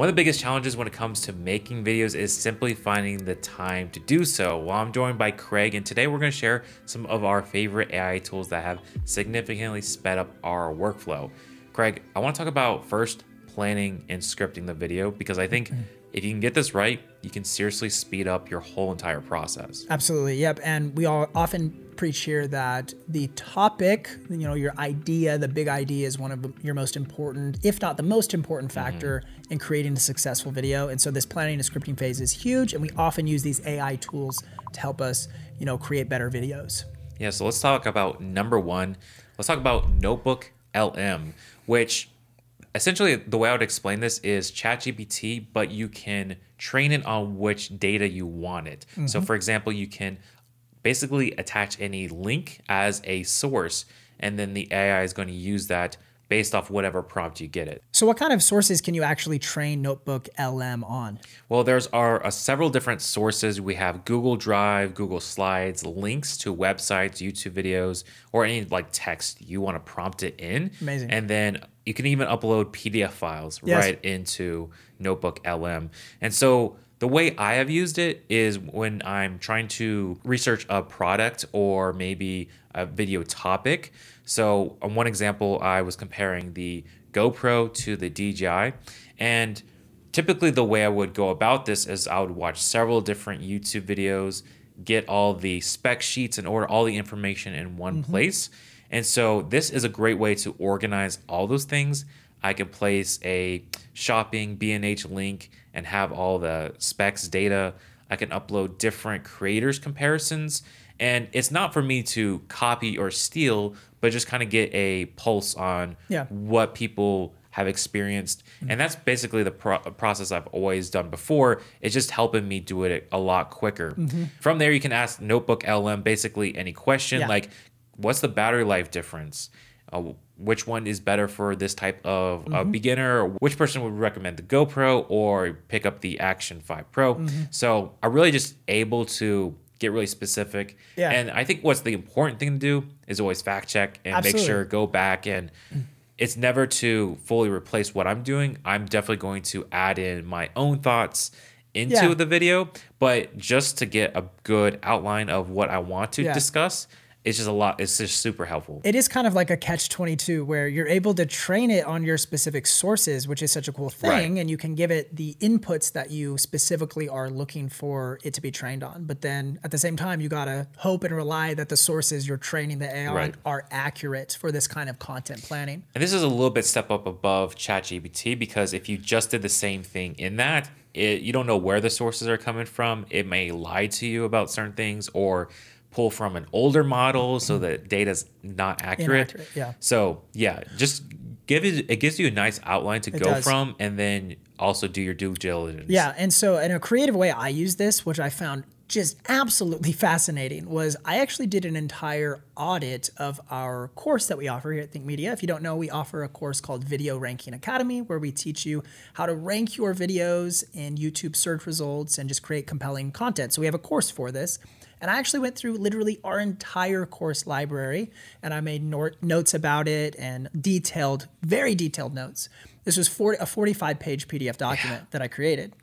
One of the biggest challenges when it comes to making videos is simply finding the time to do so. Well, I'm joined by Craig, and today we're going to share some of our favorite AI tools that have significantly sped up our workflow. Craig, I want to talk about first planning and scripting the video because I think mm-hmm. If you can get this right, you can seriously speed up your whole entire process. Absolutely. Yep. And we all often preach here that the topic, you know, your idea, the big idea is one of your most important, if not the most important factor mm-hmm. in creating a successful video. And so this planning and scripting phase is huge. And we often use these AI tools to help us, you know, create better videos. Yeah. So let's talk about number one. Let's talk about Notebook LM, which essentially the way I would explain this is ChatGPT, but you can train it on which data you want it. Mm-hmm. So for example, you can basically attach any link as a source, and then the AI is going to use that based off whatever prompt you get it. So what kind of sources can you actually train Notebook LM on? Well, there's are uh, several different sources. We have Google Drive, Google Slides, links to websites, YouTube videos, or any like text you want to prompt it in. Amazing. And then you can even upload PDF files yes. right into Notebook LM. And so the way I have used it is when I'm trying to research a product or maybe a video topic. So, on one example, I was comparing the GoPro to the DJI. And typically, the way I would go about this is I would watch several different YouTube videos, get all the spec sheets, and order all the information in one mm-hmm. place. And so, this is a great way to organize all those things. I can place a shopping B&H link and have all the specs data. I can upload different creators comparisons. And it's not for me to copy or steal, but just kind of get a pulse on yeah. what people have experienced. Mm-hmm. And that's basically the pro- process I've always done before. It's just helping me do it a lot quicker. Mm-hmm. From there, you can ask Notebook LM basically any question yeah. like, what's the battery life difference? Uh, which one is better for this type of uh, mm-hmm. beginner? Which person would recommend the GoPro or pick up the Action 5 Pro? Mm-hmm. So I'm really just able to get really specific. Yeah. And I think what's the important thing to do is always fact check and Absolutely. make sure go back and it's never to fully replace what I'm doing. I'm definitely going to add in my own thoughts into yeah. the video, but just to get a good outline of what I want to yeah. discuss it's just a lot it's just super helpful it is kind of like a catch 22 where you're able to train it on your specific sources which is such a cool thing right. and you can give it the inputs that you specifically are looking for it to be trained on but then at the same time you got to hope and rely that the sources you're training the AI right. are accurate for this kind of content planning and this is a little bit step up above ChatGPT because if you just did the same thing in that it, you don't know where the sources are coming from it may lie to you about certain things or pull from an older model so mm-hmm. that data's not accurate. Inaccurate, yeah. So yeah, just give it. It gives you a nice outline to it go does. from, and then also do your due diligence. Yeah, and so in a creative way, I use this, which I found just absolutely fascinating was I actually did an entire audit of our course that we offer here at Think Media. If you don't know, we offer a course called Video Ranking Academy where we teach you how to rank your videos in YouTube search results and just create compelling content. So we have a course for this. And I actually went through literally our entire course library and I made notes about it and detailed, very detailed notes. This was 40, a 45 page PDF document yeah. that I created.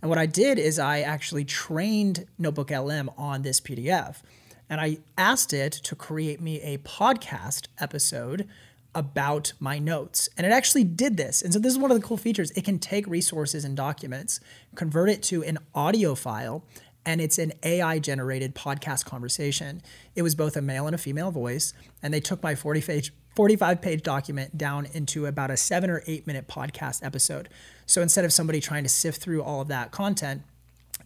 And what I did is I actually trained Notebook LM on this PDF. And I asked it to create me a podcast episode about my notes. And it actually did this. And so this is one of the cool features. It can take resources and documents, convert it to an audio file, and it's an AI generated podcast conversation. It was both a male and a female voice, and they took my 40 page, 45 page document down into about a seven or eight minute podcast episode. So instead of somebody trying to sift through all of that content,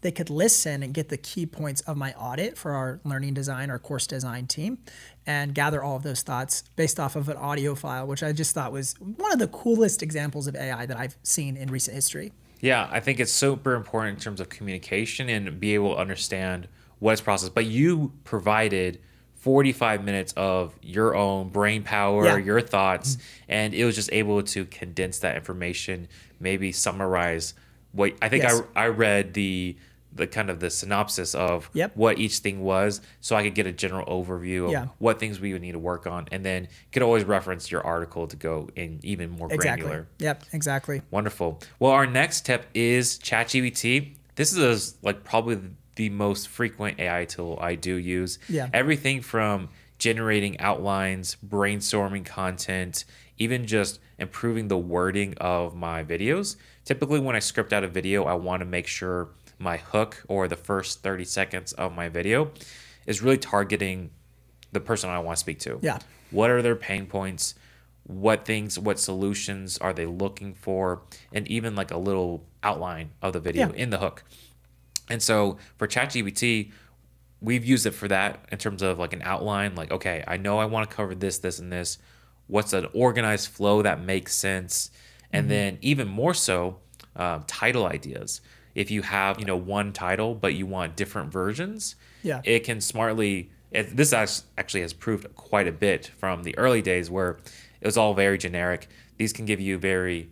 they could listen and get the key points of my audit for our learning design, our course design team, and gather all of those thoughts based off of an audio file, which I just thought was one of the coolest examples of AI that I've seen in recent history. Yeah, I think it's super important in terms of communication and be able to understand what is processed. But you provided 45 minutes of your own brain power, yeah. your thoughts, and it was just able to condense that information, maybe summarize what I think yes. I, I read the the kind of the synopsis of Yep. what each thing was so I could get a general overview of Yeah. what things we would need to work on. And then you could always reference your article to go in even more Exactly. granular. Yep. Exactly. Wonderful. Well, our next tip is ChatGPT. This is like probably the most frequent AI tool I do use. Yeah. Everything from generating outlines, brainstorming content, even just improving the wording of my videos. Typically, when I script out a video, I want to make sure my hook or the first 30 seconds of my video is really targeting the person I want to speak to. Yeah. What are their pain points? What things, what solutions are they looking for? And even like a little outline of the video Yeah. in the hook. And so for ChatGPT, we've used it for that in terms of like an outline. Like, okay, I know I want to cover this, this, and this. What's an organized flow that makes sense? And Mm-hmm. then even more so, um, title ideas. If you have, you know, one title but you want different versions, Yeah. it can smartly. It, this actually has proved quite a bit from the early days where it was all very generic. These can give you very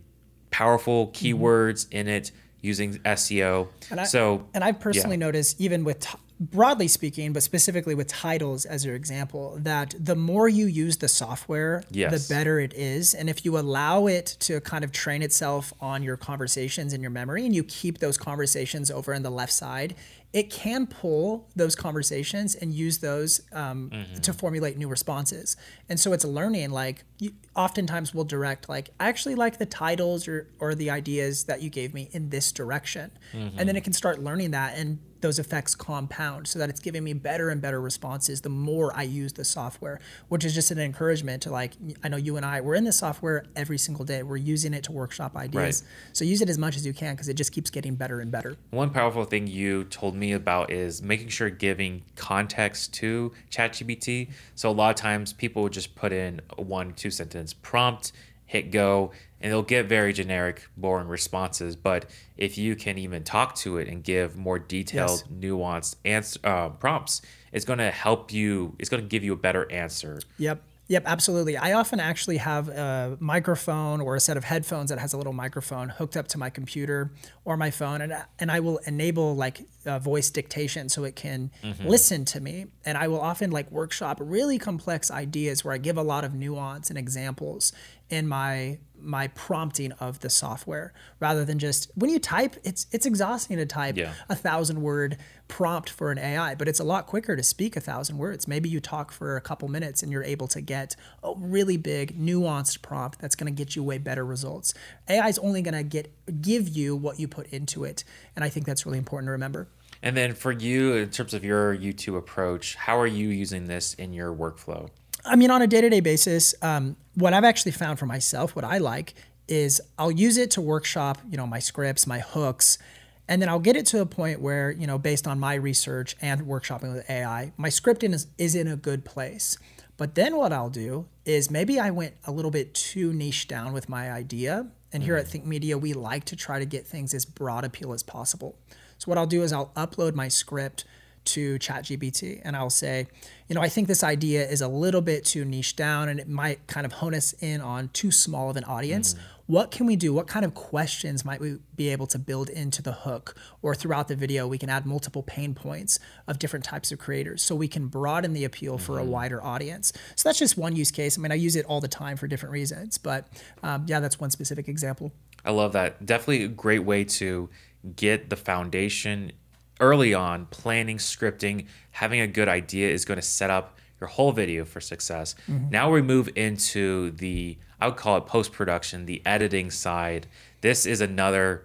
powerful keywords in it using SEO. Mm-hmm. And I, so and I've personally noticed, even with t- broadly speaking, but specifically with titles as your example, that the more you use the software, Yes. the better it is. And if you allow it to kind of train itself on your conversations in your memory, and you keep those conversations over in the left side, it can pull those conversations and use those um, to formulate new responses. And so it's learning. Like you, oftentimes we'll direct like I actually like the titles or or the ideas that you gave me in this direction, and then it can start learning that and those effects compound so that it's giving me better and better responses the more I use the software, which is just an encouragement to like, I know you and I, we're in the software every single day. We're using it to workshop ideas. So use it as much as you can because it just keeps getting better and better. One powerful thing you told me about is making sure giving context to ChatGPT. So a lot of times people would just put in a one, two sentence prompt, hit go, and they'll get very generic, boring responses. But if you can even talk to it and give more detailed, nuanced ans- uh, prompts, it's going to help you. It's going to give you a better answer. Yep. Yep, absolutely. I often actually have a microphone or a set of headphones that has a little microphone hooked up to my computer or my phone, and I- and I will enable like uh, voice dictation so it can listen to me. And I will often like workshop really complex ideas where I give a lot of nuance and examples in my my prompting of the software rather than just when you type it's it's exhausting to type Yeah. a thousand word prompt for an AI, but it's a lot quicker to speak a thousand words. Maybe you talk for a couple minutes and you're able to get a really big, nuanced prompt that's going to get you way better results. AI is only going to get give you what you put into it, and I think that's really important to remember. And then for you, in terms of your YouTube approach, how are you using this in your workflow? I mean, on a day to day basis, um, what I've actually found for myself, what I like is I'll use it to workshop, you know, my scripts, my hooks, and then I'll get it to a point where, you know, based on my research and workshopping with AI, my scripting is, is in a good place. But then what I'll do is maybe I went a little bit too niche down with my idea. And here at Think Media, we like to try to get things as broad appeal as possible. So what I'll do is I'll upload my script to ChatGPT and I'll say, you know, I think this idea is a little bit too niche down and it might kind of hone us in on too small of an audience. What can we do? What kind of questions might we be able to build into the hook or throughout the video? We can add multiple pain points of different types of creators so we can broaden the appeal for a wider audience. So that's just one use case. I mean, I use it all the time for different reasons, but um, yeah, that's one specific example. I love that. Definitely a great way to get the foundation early on. Planning, scripting, having a good idea is going to set up your whole video for success. Mm-hmm. Now we move into the, I would call it post production, the editing side. This is another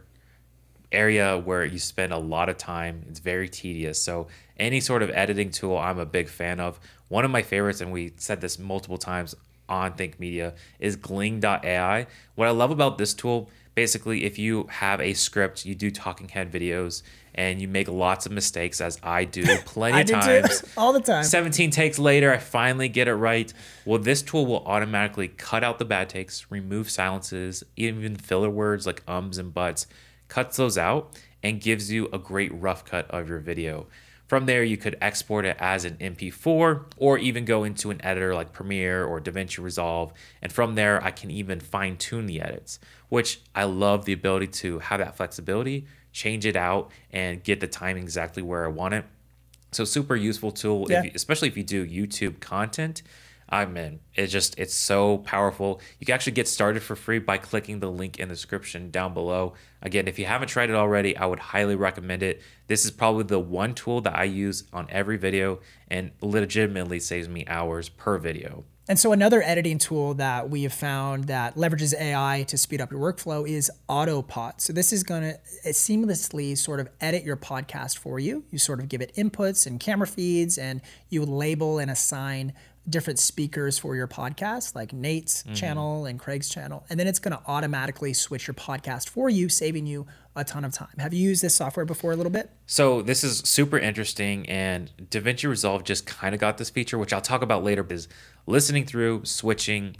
area where you spend a lot of time. It's very tedious. So any sort of editing tool, I'm a big fan of. One of my favorites, and we said this multiple times on Think Media, is Gling.ai. What I love about this tool, basically, if you have a script, you do talking head videos, and you make lots of mistakes, as I do plenty of times. all the time. 17 takes later, I finally get it right. Well, this tool will automatically cut out the bad takes, remove silences, even filler words like ums and buts, cuts those out, and gives you a great rough cut of your video. From there, you could export it as an MP4 or even go into an editor like Premiere or DaVinci Resolve. And from there, I can even fine tune the edits, which I love the ability to have that flexibility change it out and get the timing exactly where I want it. So super useful tool, Yeah. if you, especially if you do YouTube content. I'm in. It's just it's so powerful. You can actually get started for free by clicking the link in the description down below. Again, if you haven't tried it already, I would highly recommend it. This is probably the one tool that I use on every video and legitimately saves me hours per video. And so another editing tool that we have found that leverages AI to speed up your workflow is Autopod. So this is going to seamlessly sort of edit your podcast for you. You sort of give it inputs and camera feeds and you label and assign different speakers for your podcast, like Nate's mm-hmm. channel and Craig's channel. And then it's going to automatically switch your podcast for you, saving you a ton of time. Have you used this software before a little bit? So this is super interesting, and DaVinci Resolve just kind of got this feature, which I'll talk about later. Is listening through, switching,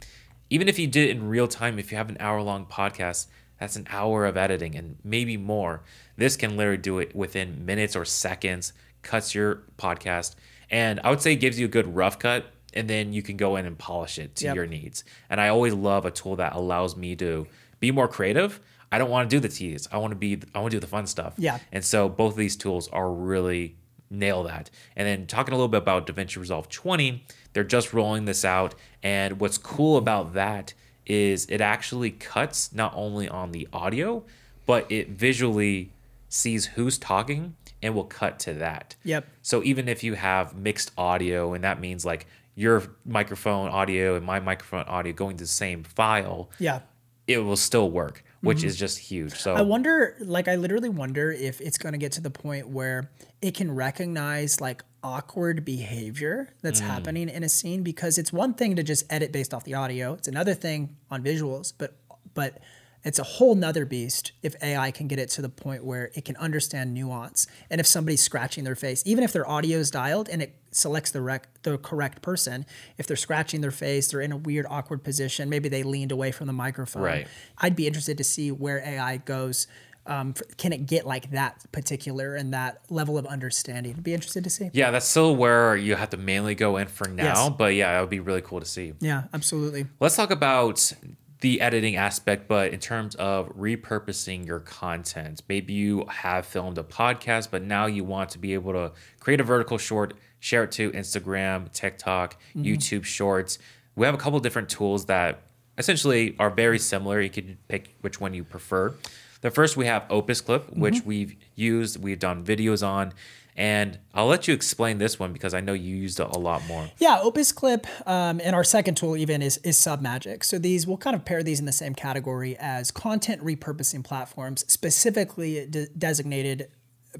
even if you did it in real time, if you have an hour long podcast, that's an hour of editing and maybe more. This can literally do it within minutes or seconds, cuts your podcast, and I would say it gives you a good rough cut, and then you can go in and polish it to Yep. your needs. And I always love a tool that allows me to be more creative. I don't want to do the tedious. I want to be. I want to do the fun stuff. Yeah. And so both of these tools are really nail that. And then talking a little bit about DaVinci Resolve 20, they're just rolling this out. And what's cool about that is it actually cuts not only on the audio, but it visually sees who's talking and will cut to that. Yep. So even if you have mixed audio, and that means like your microphone audio and my microphone audio going to the same file, Yeah. it will still work, which mm-hmm. is just huge. So I wonder, like, I literally wonder if it's going to get to the point where it can recognize like awkward behavior that's mm. happening in a scene because it's one thing to just edit based off the audio. It's another thing on visuals, but, but it's a whole nother beast if AI can get it to the point where it can understand nuance. And if somebody's scratching their face, even if their audio is dialed and it selects the rec- the correct person, if they're scratching their face, they're in a weird, awkward position, maybe they leaned away from the microphone. Right. I'd be interested to see where AI goes. Um, can it get like that particular and that level of understanding? I'd be interested to see. yeah, that's still where you have to mainly go in for now. Yes. But yeah, it would be really cool to see. Yeah, absolutely. Let's talk about the editing aspect, but in terms of repurposing your content. Maybe you have filmed a podcast, but now you want to be able to create a vertical short, share it to Instagram, TikTok, mm-hmm. YouTube Shorts. We have a couple different tools that essentially are very similar. You can pick which one you prefer. The first we have Opus Clip, which mm-hmm. we've used, we've done videos on, and I'll let you explain this one because I know you used it a lot more. Yeah, Opus Clip um, and our second tool even is is Submagic. So these we'll kind of pair these in the same category as content repurposing platforms, specifically de- designated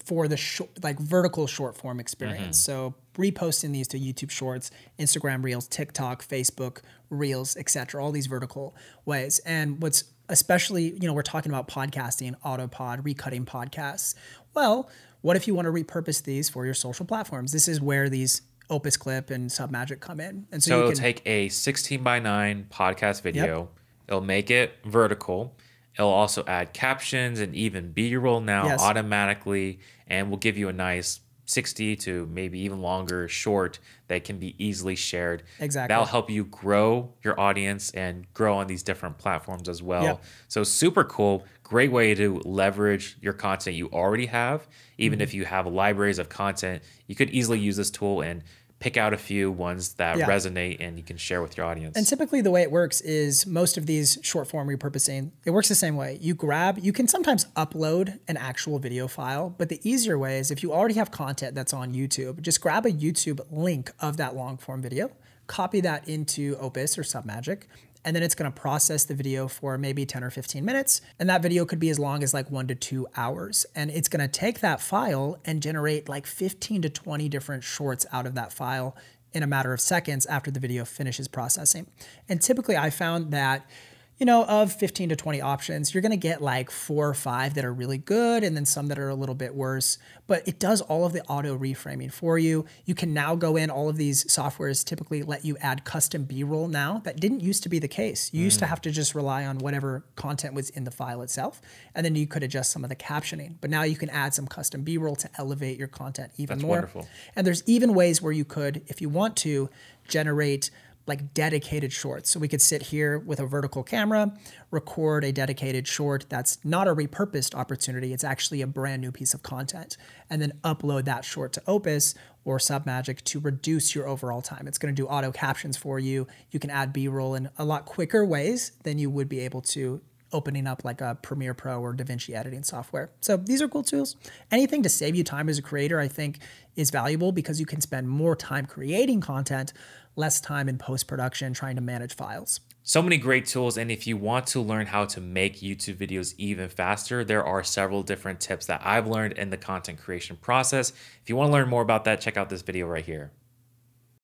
for the short, like vertical short form experience. So reposting these to YouTube Shorts, Instagram Reels, TikTok, Facebook Reels, etc. All these vertical ways. And what's especially you know we're talking about podcasting, Autopod, recutting podcasts. Well, what if you want to repurpose these for your social platforms? This is where these Opus Clip and Submagic come in. And so, So it'll can take a 16 by 9 podcast video. It'll make it vertical. It'll also add captions and even B roll now Yes. automatically, and will give you a nice 60 to maybe even longer short that can be easily shared. Exactly. That'll help you grow your audience and grow on these different platforms as well. Yep. So super cool. Great way to leverage your content you already have. Even Mm-hmm. if you have libraries of content, you could easily use this tool and pick out a few ones that Yeah. resonate and you can share with your audience. And typically, the way it works is most of these short form repurposing, it works the same way. You grab, you can sometimes upload an actual video file, but the easier way is if you already have content that's on YouTube, just grab a YouTube link of that long form video, copy that into Opus or Submagic. And then it's going to process the video for maybe 10 or 15 minutes. And that video could be as long as like one to two hours. And it's going to take that file and generate like 15 to 20 different shorts out of that file in a matter of seconds after the video finishes processing. And typically, I found that, you know, of 15 to 20 options, you're gonna get like four or five that are really good and then some that are a little bit worse. But it does all of the auto reframing for you. You can now go in, all of these softwares typically let you add custom B roll now. That didn't used to be the case. You used to mm. have to just rely on whatever content was in the file itself, and then you could adjust some of the captioning. But now you can add some custom B roll to elevate your content even That's more. wonderful. And there's even ways where you could, if you want to, generate like dedicated shorts. So we could sit here with a vertical camera, record a dedicated short that's not a repurposed opportunity, it's actually a brand new piece of content, and then upload that short to Opus or Submagic to reduce your overall time. It's going to do auto captions for you. You can add B roll in a lot quicker ways than you would be able to opening up like a Premiere Pro or DaVinci editing software. So these are cool tools. Anything to save you time as a creator, I think, is valuable because you can spend more time creating content, less time in post production trying to manage files. So many great tools. And if you want to learn how to make YouTube videos even faster, there are several different tips that I've learned in the content creation process. If you want to learn more about that, check out this video right here.